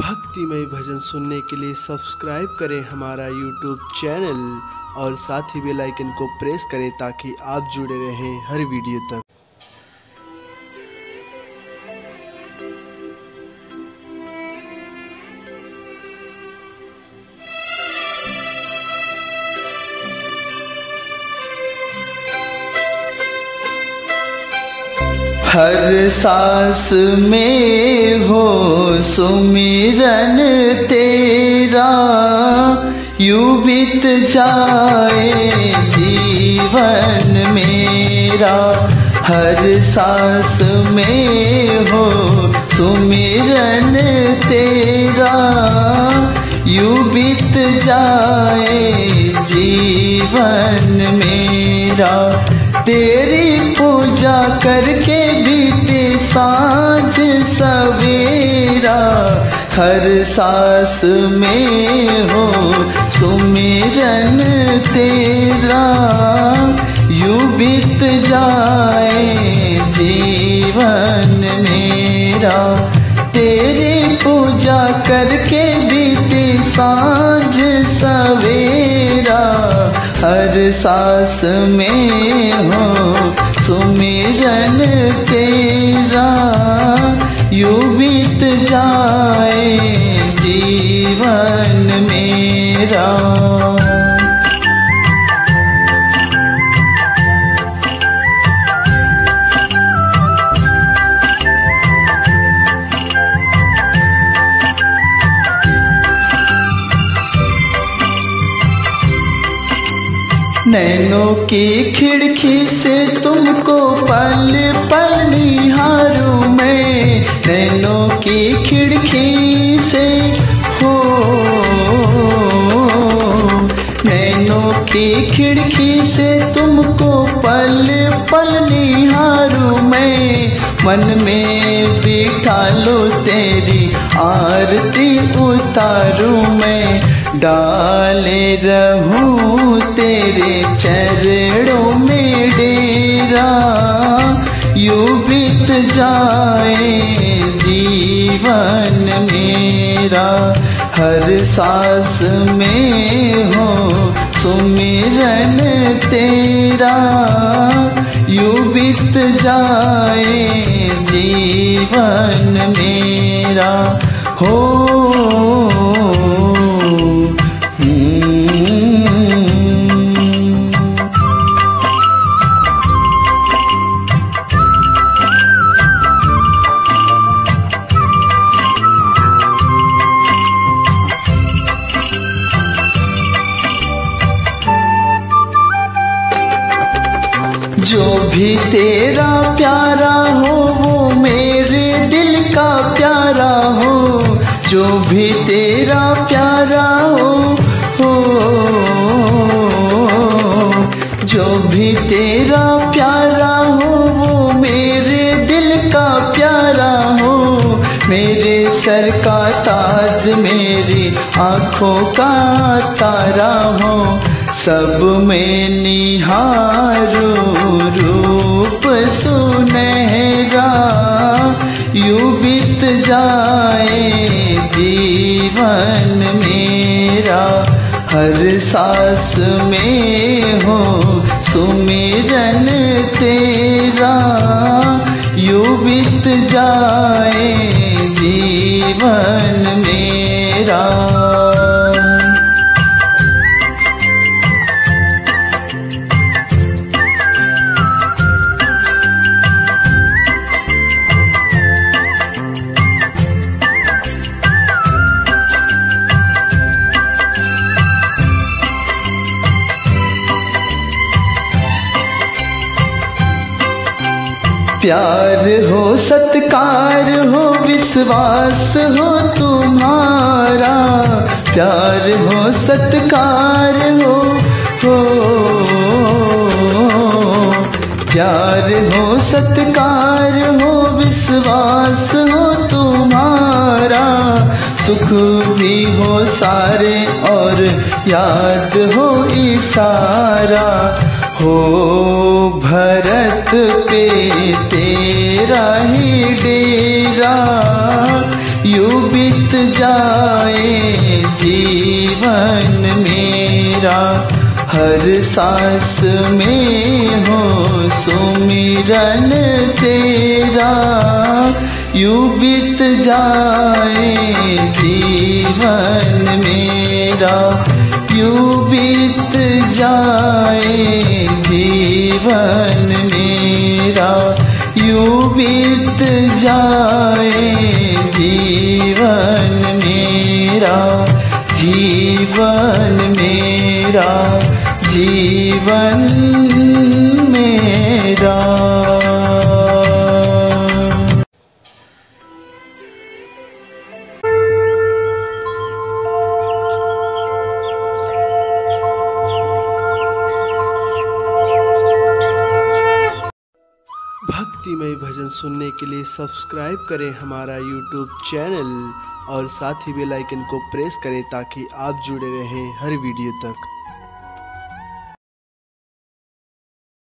भक्तिमय भजन सुनने के लिए सब्सक्राइब करें हमारा यूट्यूब चैनल और साथ ही बेल आइकन को प्रेस करें ताकि आप जुड़े रहें हर वीडियो तक। हर सांस में हो सुमिरन तेरा यू बीत जाए जीवन मेरा। हर सांस में हो सुमिरन तेरा यू बीत जाए जीवन मेरा। तेरी पूजा करके साँझ सवेरा, हर सांस में हो सुमिरन तेरा। यू बीत जाए जीवन मेरा। तेरी पूजा करके बीते साँझ सवेरा, हर सांस में हो सुमिरन तेरा यू जाए जीवन मेरा। नैनों की खिड़की से तुमको पल पल निहारूं मैं। नैनों की खिड़की से हो। नैनों की खिड़की से तुमको पल पल निहारूं मैं। मन में बिठा लो तेरी आरती उतारू मैं। डाले रहूँ तेरे चरणों में डेरा यू बीत जाए जीवन मेरा। हर सांस में हो सुमिरन तेरा यू बीत जाए जीवन मेरा। हो जो भी तेरा प्यारा हो, वो मेरे दिल का प्यारा हो। जो भी तेरा प्यारा हो हो। जो भी तेरा प्यारा हो, वो मेरे दिल का प्यारा हो। मेरे सर का ताज मेरी आँखों का तारा हो। सब में निहारू रूप सुनहरा, यू बीत जाए जीवन मेरा। हर सांस में हो सुमिरन तेरा, यू बीत जाए जीवन मेरा। प्यार हो, सत्कार हो, विश्वास हो तुम्हारा। प्यार हो, सत्कार हो हो। प्यार हो, सत्कार हो, विश्वास हो तुम्हारा। सुख भी हो सारे और याद हो इशारा। हो, भरत पे तेरा ही डेरा यू जाए जीवन मेरा। हर सांस में हो सुमिरन तेरा यू जाए जीवन मेरा। यू जाए जीवन मेरा। यू जाए जीवन मेरा जीवन मेरा जीवन मेरा। भक्तिमय भजन सुनने के लिए सब्सक्राइब करें हमारा यूट्यूब चैनल और साथ ही बेल आइकन को प्रेस करें ताकि आप जुड़े रहें हर वीडियो तक।